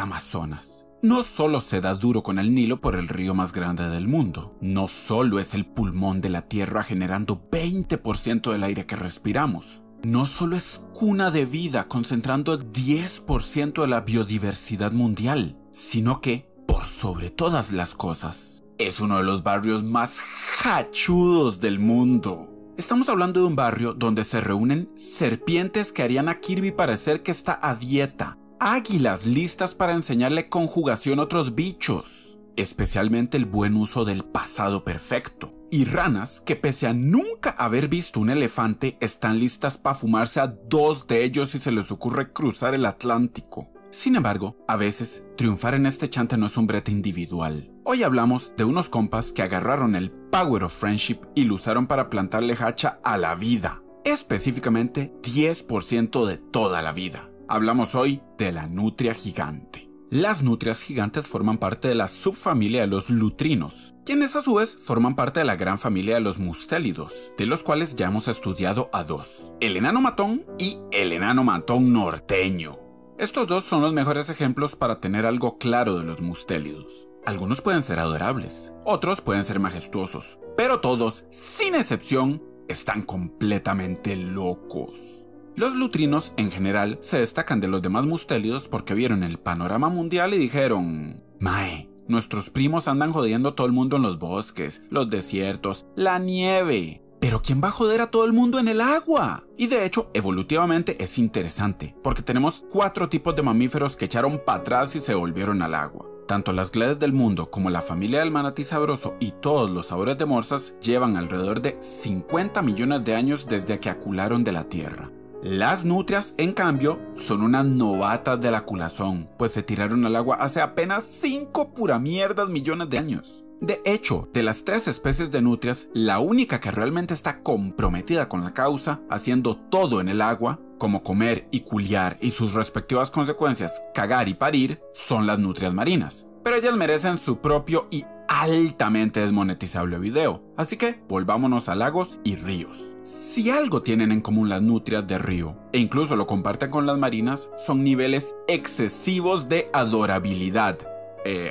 Amazonas. No solo se da duro con el Nilo por el río más grande del mundo, no solo es el pulmón de la Tierra generando 20% del aire que respiramos, no solo es cuna de vida concentrando el 10% de la biodiversidad mundial, sino que, por sobre todas las cosas, es uno de los barrios más hachudos del mundo. Estamos hablando de un barrio donde se reúnen serpientes que harían a Kirby parecer que está a dieta, águilas listas para enseñarle conjugación a otros bichos, especialmente el buen uso del pasado perfecto, y ranas que pese a nunca haber visto un elefante están listas para fumarse a dos de ellos si se les ocurre cruzar el Atlántico. Sin embargo, a veces, triunfar en este chante no es un brete individual. Hoy hablamos de unos compas que agarraron el Power of Friendship y lo usaron para plantarle hacha a la vida. Específicamente 10% de toda la vida. Hablamos hoy de la nutria gigante. Las nutrias gigantes forman parte de la subfamilia de los lutrinos, quienes a su vez forman parte de la gran familia de los mustélidos, de los cuales ya hemos estudiado a dos, el enano matón y el enano matón norteño. Estos dos son los mejores ejemplos para tener algo claro de los mustélidos. Algunos pueden ser adorables, otros pueden ser majestuosos, pero todos, sin excepción, están completamente locos. Los lutrinos en general se destacan de los demás mustélidos porque vieron el panorama mundial y dijeron, Mae, nuestros primos andan jodiendo a todo el mundo en los bosques, los desiertos, la nieve. Pero ¿quién va a joder a todo el mundo en el agua? Y de hecho, evolutivamente es interesante, porque tenemos cuatro tipos de mamíferos que echaron para atrás y se volvieron al agua. Tanto las gledes del mundo como la familia del manatí sabroso y todos los sabores de morsas llevan alrededor de 50 millones de años desde que acularon de la Tierra. Las nutrias, en cambio, son unas novatas de la culazón, pues se tiraron al agua hace apenas 5 pura mierdas millones de años. De hecho, de las tres especies de nutrias, la única que realmente está comprometida con la causa, haciendo todo en el agua, como comer y culiar y sus respectivas consecuencias, cagar y parir, son las nutrias marinas. Pero ellas merecen su propio y altamente desmonetizable video, así que volvámonos a lagos y ríos. Si algo tienen en común las nutrias de río, e incluso lo comparten con las marinas, son niveles excesivos de adorabilidad. Eh,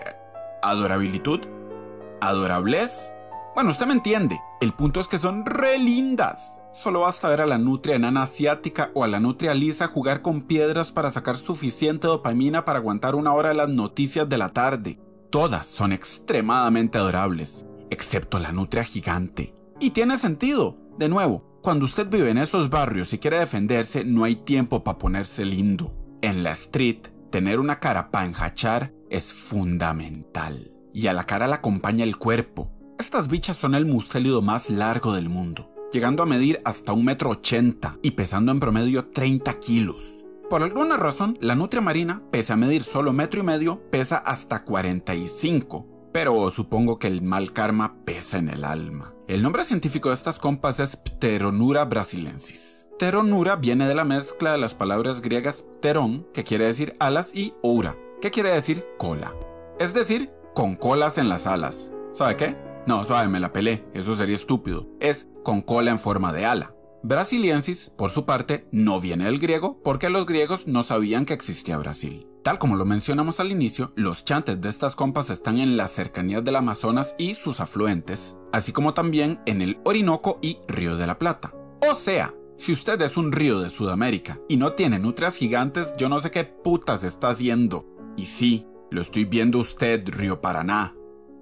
¿Adorabilitud? ¿Adorables? Bueno, usted me entiende. El punto es que son re lindas. Solo basta ver a la nutria enana asiática o a la nutria lisa jugar con piedras para sacar suficiente dopamina para aguantar una hora las noticias de la tarde. Todas son extremadamente adorables, excepto la nutria gigante. Y tiene sentido. De nuevo, cuando usted vive en esos barrios y quiere defenderse, no hay tiempo para ponerse lindo. En la street, tener una cara para enjachar es fundamental. Y a la cara la acompaña el cuerpo. Estas bichas son el mustélido más largo del mundo, llegando a medir hasta un metro ochenta y pesando en promedio 30 kilos. Por alguna razón, la nutria marina, pese a medir solo metro y medio, pesa hasta 45, pero supongo que el mal karma pesa en el alma. El nombre científico de estas compas es Pteronura brasilensis. Pteronura viene de la mezcla de las palabras griegas pteron, que quiere decir alas, y oura, que quiere decir cola. Es decir, con colas en las alas. ¿Sabe qué? No, suave, me la pelé, eso sería estúpido. Es con cola en forma de ala. Brasiliensis, por su parte, no viene del griego porque los griegos no sabían que existía Brasil. Tal como lo mencionamos al inicio, los chantes de estas compas están en las cercanías del Amazonas y sus afluentes, así como también en el Orinoco y Río de la Plata. O sea, si usted es un río de Sudamérica y no tiene nutrias gigantes, yo no sé qué putas está haciendo. Y sí, lo estoy viendo usted, Río Paraná.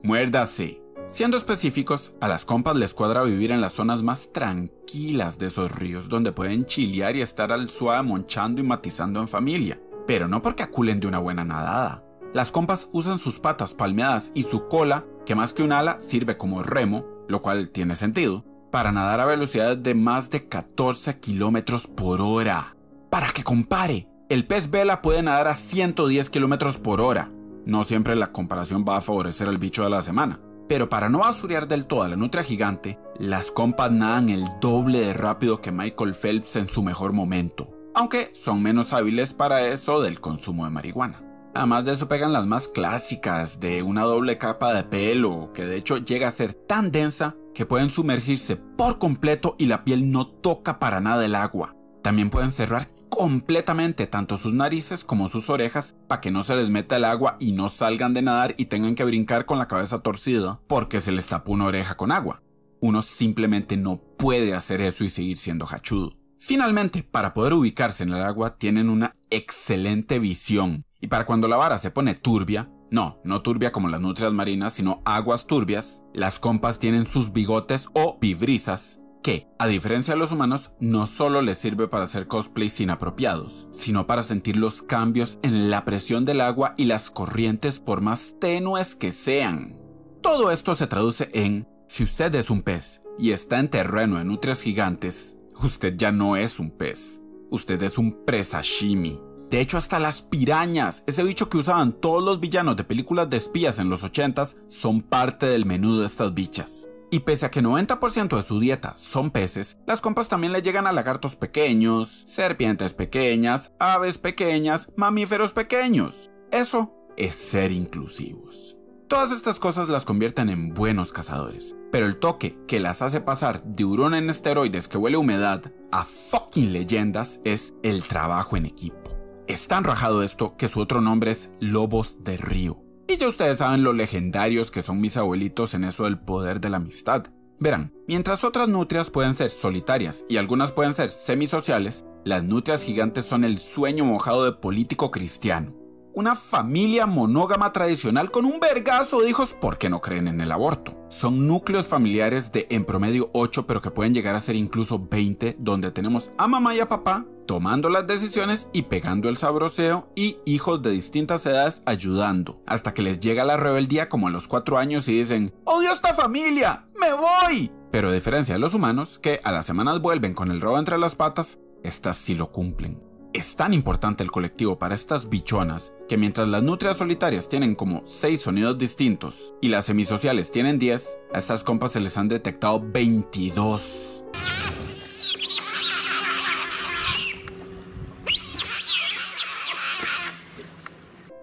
Muérdase. Siendo específicos, a las compas les cuadra vivir en las zonas más tranquilas de esos ríos, donde pueden chilear y estar al suave monchando y matizando en familia pero no porque aculen de una buena nadada. Las compas usan sus patas palmeadas y su cola, que más que un ala sirve como remo, lo cual tiene sentido, para nadar a velocidades de más de 14 km por hora. Para que compare, el pez vela puede nadar a 110 km por hora. No siempre la comparación va a favorecer al bicho de la semana. Pero para no basurear del todo a la nutria gigante, las compas nadan el doble de rápido que Michael Phelps en su mejor momento aunque son menos hábiles para eso del consumo de marihuana. Además de eso pegan las más clásicas de una doble capa de pelo, que de hecho llega a ser tan densa que pueden sumergirse por completo y la piel no toca para nada el agua. También pueden cerrar completamente tanto sus narices como sus orejas para que no se les meta el agua y no salgan de nadar y tengan que brincar con la cabeza torcida porque se les tapó una oreja con agua. Uno simplemente no puede hacer eso y seguir siendo hachudo. Finalmente, para poder ubicarse en el agua tienen una excelente visión y para cuando la vara se pone turbia, no, no turbia como las nutrias marinas, sino aguas turbias, las compas tienen sus bigotes o vibrisas que, a diferencia de los humanos, no solo les sirve para hacer cosplays inapropiados, sino para sentir los cambios en la presión del agua y las corrientes por más tenues que sean. Todo esto se traduce en, si usted es un pez y está en terreno de nutrias gigantes, usted ya no es un pez, usted es un presashimi. De hecho, hasta las pirañas, ese bicho que usaban todos los villanos de películas de espías en los 80s, son parte del menú de estas bichas. Y pese a que 90% de su dieta son peces, las compas también le llegan a lagartos pequeños, serpientes pequeñas, aves pequeñas, mamíferos pequeños. Eso es ser inclusivos. Todas estas cosas las convierten en buenos cazadores, pero el toque que las hace pasar de hurón en esteroides que huele humedad a fucking leyendas es el trabajo en equipo. Es tan rajado esto que su otro nombre es lobos de río. Ya ustedes saben lo legendarios que son mis abuelitos en eso del poder de la amistad. Verán, mientras otras nutrias pueden ser solitarias y algunas pueden ser semisociales, las nutrias gigantes son el sueño mojado de político cristiano. Una familia monógama tradicional con un vergazo de hijos porque no creen en el aborto. Son núcleos familiares de en promedio 8 pero que pueden llegar a ser incluso 20 donde tenemos a mamá y a papá tomando las decisiones y pegando el sabroseo y hijos de distintas edades ayudando, hasta que les llega la rebeldía como a los 4 años y dicen, odio esta familia, me voy. Pero a diferencia de los humanos, que a las semanas vuelven con el robo entre las patas, estas sí lo cumplen. Es tan importante el colectivo para estas bichonas que mientras las nutrias solitarias tienen como 6 sonidos distintos y las semisociales tienen 10, a estas compas se les han detectado 22.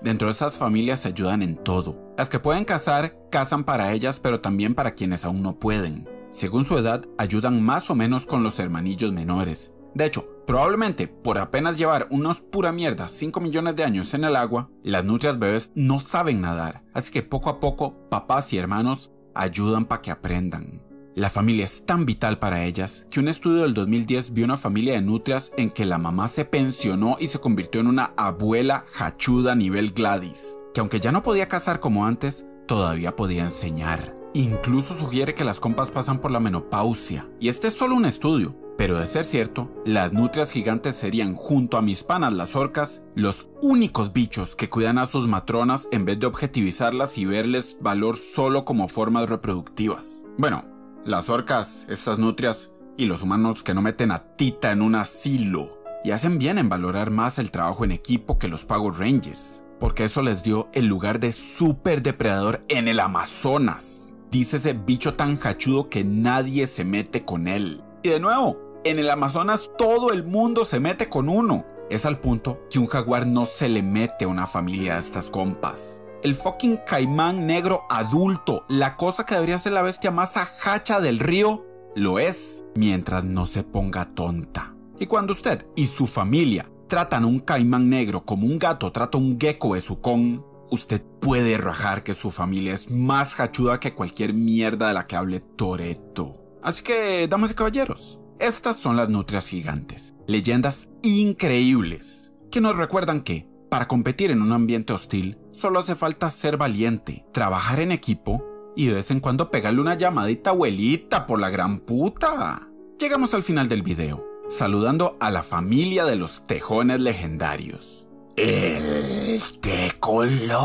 Dentro de esas familias se ayudan en todo. Las que pueden cazar, cazan para ellas, pero también para quienes aún no pueden. Según su edad, ayudan más o menos con los hermanillos menores. De hecho, probablemente por apenas llevar unos pura mierda 5 millones de años en el agua, las nutrias bebés no saben nadar, así que poco a poco papás y hermanos ayudan para que aprendan. La familia es tan vital para ellas que un estudio del 2010 vio una familia de nutrias en que la mamá se pensionó y se convirtió en una abuela hachuda nivel Gladys, que aunque ya no podía casar como antes, todavía podía enseñar. Incluso sugiere que las compas pasan por la menopausia. Y este es solo un estudio, pero de ser cierto, las nutrias gigantes serían, junto a mis panas las orcas, los únicos bichos que cuidan a sus matronas en vez de objetivizarlas y verles valor solo como formas reproductivas. Bueno, las orcas, estas nutrias y los humanos que no meten a Tita en un asilo y hacen bien en valorar más el trabajo en equipo que los Power Rangers, porque eso les dio el lugar de super depredador en el Amazonas. Dice ese bicho tan hachudo que nadie se mete con él. Y de nuevo, en el Amazonas todo el mundo se mete con uno. Es al punto que un jaguar no se le mete a una familia de estas compas el fucking caimán negro adulto, la cosa que debería ser la bestia más ajacha del río, lo es mientras no se ponga tonta. Y cuando usted y su familia tratan a un caimán negro como un gato trata a un gecko de su con, usted puede rajar que su familia es más hachuda que cualquier mierda de la que hable Toreto. Así que, damas y caballeros, estas son las nutrias gigantes, leyendas increíbles que nos recuerdan que para competir en un ambiente hostil, solo hace falta ser valiente, trabajar en equipo y de vez en cuando pegarle una llamadita abuelita por la gran puta. Llegamos al final del video, saludando a la familia de los tejones legendarios. El tecolote.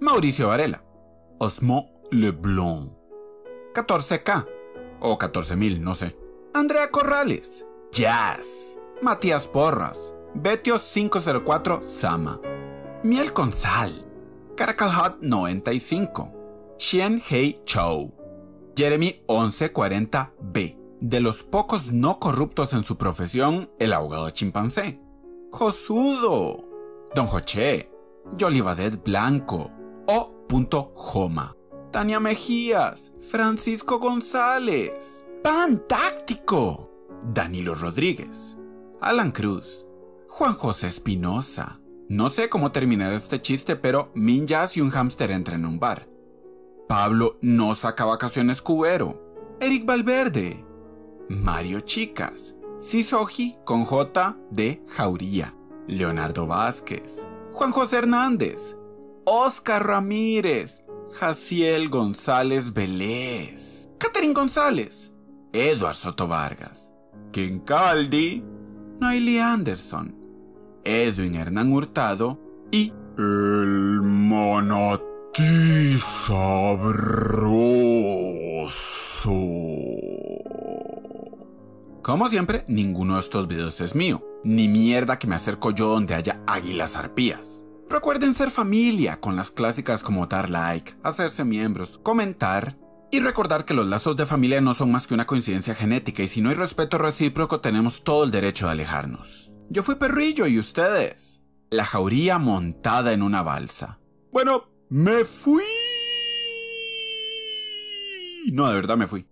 Mauricio Varela. Osmo Leblanc. 14K. O 14.000, no sé. Andrea Corrales. Jazz. Matías Porras, Betio 504 Sama, Miel con Sal, Caracal Hot 95, Xian Hei Chou, Jeremy 1140B, de los pocos no corruptos en su profesión, el abogado chimpancé, Josudo, Don Joche, Jolivadet Blanco, O. Joma, Tania Mejías, Francisco González, Pan Táctico, Danilo Rodríguez, Alan Cruz, Juan José Espinosa. No sé cómo terminar este chiste, pero Minjas y un hámster entran en un bar. Pablo no saca vacaciones cubero. Eric Valverde. Mario Chicas. Sisoji con J de Jauría. Leonardo Vázquez. Juan José Hernández. Oscar Ramírez. Jaciel González Vélez. Catherine González. Edward Soto Vargas. Ken Caldi. Anderson. Edwin Hernán Hurtado y el manatí sabroso. Como siempre, ninguno de estos videos es mío, ni mierda que me acerco yo donde haya águilas arpías. Recuerden ser familia con las clásicas como dar like, hacerse miembros, comentar y recordar que los lazos de familia no son más que una coincidencia genética y si no hay respeto recíproco tenemos todo el derecho de alejarnos. Yo fui perrillo y ustedes. La jauría montada en una balsa. Bueno, me fui. No, de verdad me fui.